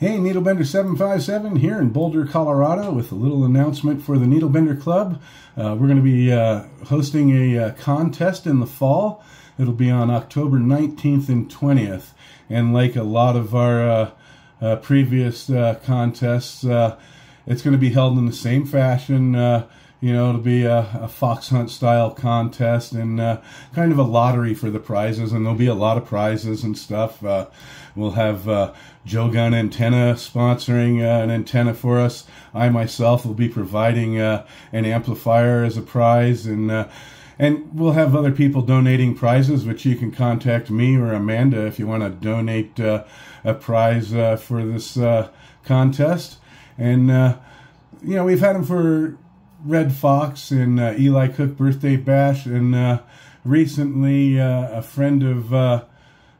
Hey, Needlebender757 here in Boulder, Colorado with a little announcement for the Needlebender Club. Uh, we're going to be uh, hosting a uh, contest in the fall. It'll be on October 19th and 20th. And like a lot of our uh, uh, previous uh, contests, it's going to be held in the same fashion you know, it'll be a, a, fox hunt style contest and uh, kind of a lottery for the prizes, and there'll be a lot of prizes and stuff. Uh, we'll have uh, Jo Gunn Antenna sponsoring uh, an antenna for us. I myself will be providing uh, an amplifier as a prize, and uh, and we'll have other people donating prizes, which you can contact me or Amanda if you want to donate a prize for this contest. And you know, we've had them for Red Fox and uh, Eli Cook birthday bash, and uh, recently uh, a friend of uh,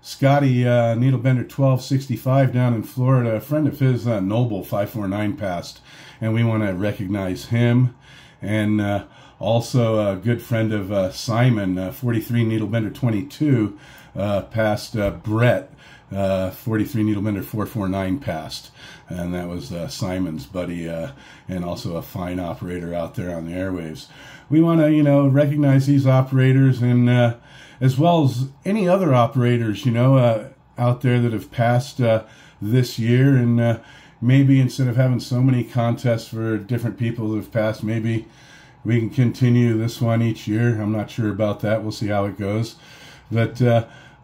Scotty uh, Needlebender 1265 down in Florida, a friend of his, uh, Noble 549 passed, and we want to recognize him, and also a good friend of Simon 43 Needlebender 22 passed Brett uh, 43 Needlebender 449 passed, and that was uh, Simon's buddy, uh, and also a fine operator out there on the airwaves. We want to, you know, recognize these operators, and uh, as well as any other operators, you know, uh, out there that have passed uh, this year, and maybe instead of having so many contests for different people that have passed, maybe we can continue this one each year. I'm not sure about that. We'll see how it goes, but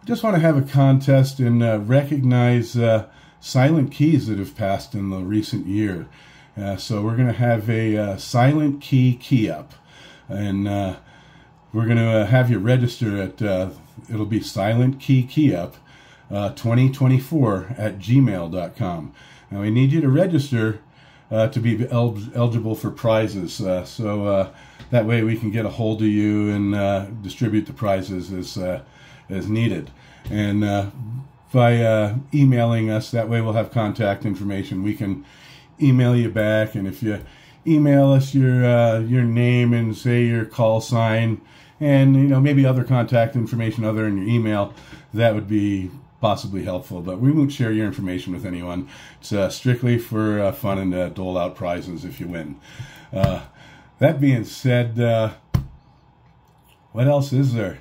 just want to have a contest and uh, recognize uh, silent keys that have passed in the recent year. Uh, so we're going to have a uh, silent key key up, and uh, we're going to uh, have you register at it'll be silent key key up 2024 at gmail.com. Now we need you to register to be el- eligible for prizes. so that way we can get a hold of you and distribute the prizes as as needed. And uh, by uh, emailing us, that way we'll have contact information. We can email you back, and if you email us your uh, your name and say your call sign, and you know maybe other contact information other than your email, that would be possibly helpful. But we won't share your information with anyone. It's uh, strictly for uh, fun and uh, dole out prizes if you win. Uh, that being said, uh, what else is there?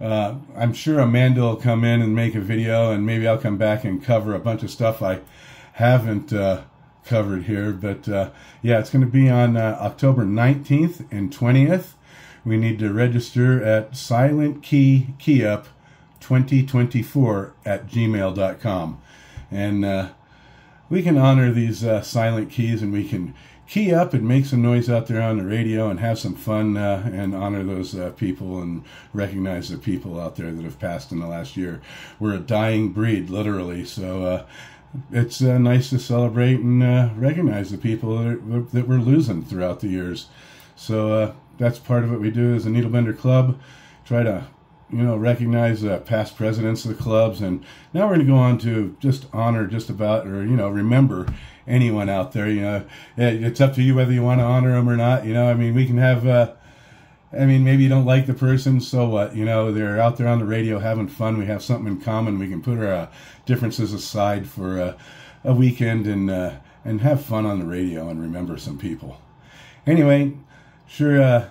Uh, I'm sure Amanda will come in and make a video, and maybe I'll come back and cover a bunch of stuff I haven't covered here. But yeah, it's going to be on October 19th and 20th. We need to register at Silent Key Keyup 2024 at gmail.com. And uh, we can honor these uh, silent keys and we can key up and make some noise out there on the radio and have some fun uh, and honor those uh, people and recognize the people out there that have passed in the last year. We're a dying breed, literally. So uh, it's uh, nice to celebrate and uh, recognize the people that, are, that, we're losing throughout the years. So uh, that's part of what we do as a Needlebender Club. Try to you know, recognize uh, past presidents of the clubs. And now we're going to go on to just honor just about, or, you know, remember anyone out there. You know, it's up to you whether you want to honor them or not. You know, I mean, we can have, uh, I mean, maybe you don't like the person, so what? You know, they're out there on the radio having fun. We have something in common. We can put our uh, differences aside for uh, a weekend and, uh, and have fun on the radio and remember some people. Anyway, sure, uh,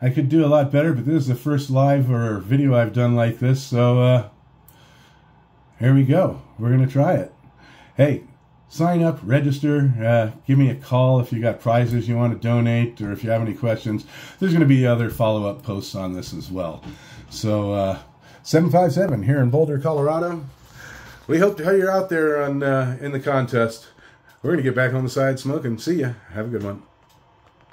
I could do a lot better, but this is the first live or video I've done like this, so uh, here we go. We're going to try it. Hey, sign up, register, uh, give me a call if you got prizes you want to donate or if you have any questions. There's going to be other follow up posts on this as well. So, uh, 757 here in Boulder, Colorado. We hope to have you out there on uh, in the contest. We're going to get back on the side smoking. See ya. Have a good one.